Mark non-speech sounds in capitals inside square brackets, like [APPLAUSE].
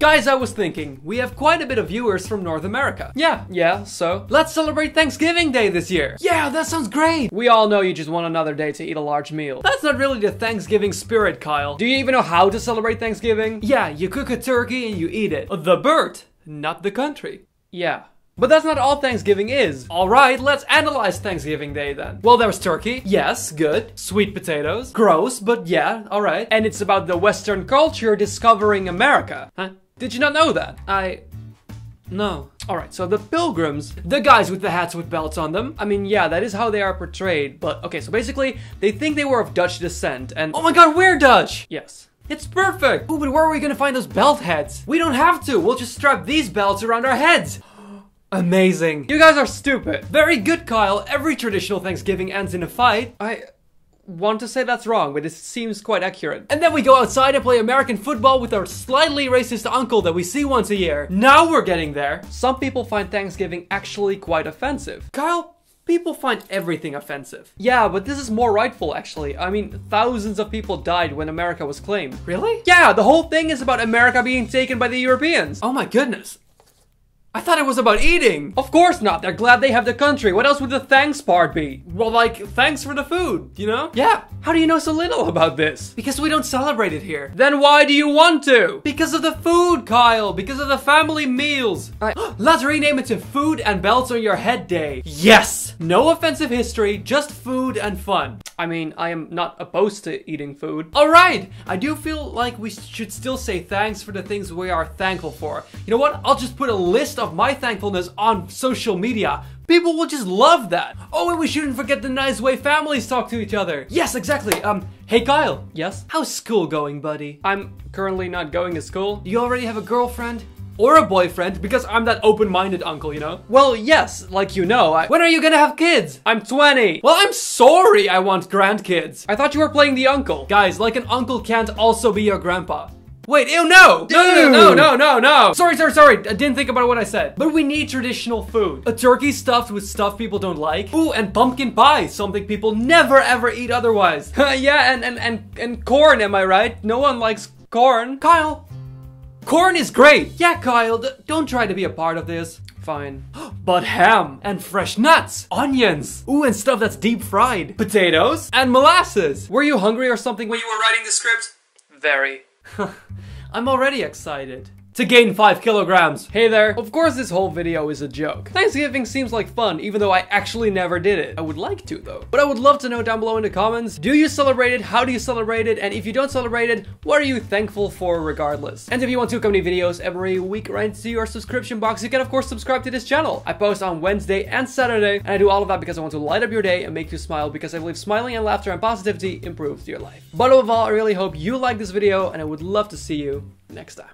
Guys, I was thinking, we have quite a bit of viewers from North America. Yeah, yeah, so let's celebrate Thanksgiving Day this year. Yeah, that sounds great. We all know you just want another day to eat a large meal. That's not really the Thanksgiving spirit, Kyle. Do you even know how to celebrate Thanksgiving? Yeah, you cook a turkey and you eat it. The bird, not the country. Yeah. But that's not all Thanksgiving is. Alright, let's analyze Thanksgiving Day then. Well, there's turkey. Yes, good. Sweet potatoes. Gross, but yeah, alright. And it's about the Western culture discovering America. Huh? Did you not know that? I. No. Alright, so the pilgrims, the guys with the hats with belts on them, I mean, yeah, that is how they are portrayed, but okay, so basically, they think they were of Dutch descent, and. Oh my god, we're Dutch! Yes. It's perfect! Ooh, but where are we gonna find those belt heads? We don't have to, we'll just strap these belts around our heads! [GASPS] Amazing. You guys are stupid. Very good, Kyle. Every traditional Thanksgiving ends in a fight. I want to say that's wrong, but it seems quite accurate. And then we go outside and play American football with our slightly racist uncle that we see once a year. Now we're getting there. Some people find Thanksgiving actually quite offensive. Kyle, People find everything offensive. Yeah, but this is more rightful actually. I mean, thousands of people died when America was claimed. Really? Yeah, the whole thing is about America being taken by the Europeans. Oh my goodness. I thought it was about eating! Of course not, they're glad they have the country. What else would the thanks part be? Well, like, thanks for the food, you know? Yeah. How do you know so little about this? Because we don't celebrate it here. Then why do you want to? Because of the food, Kyle! Because of the family meals! Right. [GASPS] Let's rename it to Food and Belts on Your Head Day. Yes! No offensive history, just food and fun. I mean, I am not opposed to eating food. Alright! I do feel like we should still say thanks for the things we are thankful for. You know what? I'll just put a list of my thankfulness on social media. People will just love that. Oh, and we shouldn't forget the nice way families talk to each other. Yes, exactly. Um, hey Kyle. Yes? How's school going, buddy? I'm currently not going to school. Do you already have a girlfriend? Or a boyfriend, because I'm that open-minded uncle, you know? Well, yes, like you know, I- When are you gonna have kids? I'm 20. Well, I'm sorry I want grandkids. I thought you were playing the uncle. Guys, like an uncle can't also be your grandpa. Wait, ew, no! No, no, no, no, no, no! Sorry, sorry, sorry, I didn't think about what I said. But we need traditional food. A turkey stuffed with stuff people don't like. Ooh, and pumpkin pie, something people never ever eat otherwise. [LAUGHS] yeah, and, and, and, and corn, am I right? No one likes corn. Kyle, corn is great! Yeah, Kyle, d- don't try to be a part of this. Fine. [GASPS] But ham and fresh nuts, onions, ooh, and stuff that's deep fried, potatoes, and molasses. Were you hungry or something when you were writing the script? Very. [LAUGHS] I'm already excited. To gain 5 kilograms. Hey there. Of course this whole video is a joke. Thanksgiving seems like fun, even though I actually never did it. I would like to though. But I would love to know down below in the comments, do you celebrate it? How do you celebrate it? And if you don't celebrate it, what are you thankful for regardless? And if you want to come videos every week right into your subscription box, you can of course subscribe to this channel. I post on Wednesday and Saturday, and I do all of that because I want to light up your day and make you smile because I believe smiling and laughter and positivity improves your life. But above all, I really hope you like this video, and I would love to see you next time.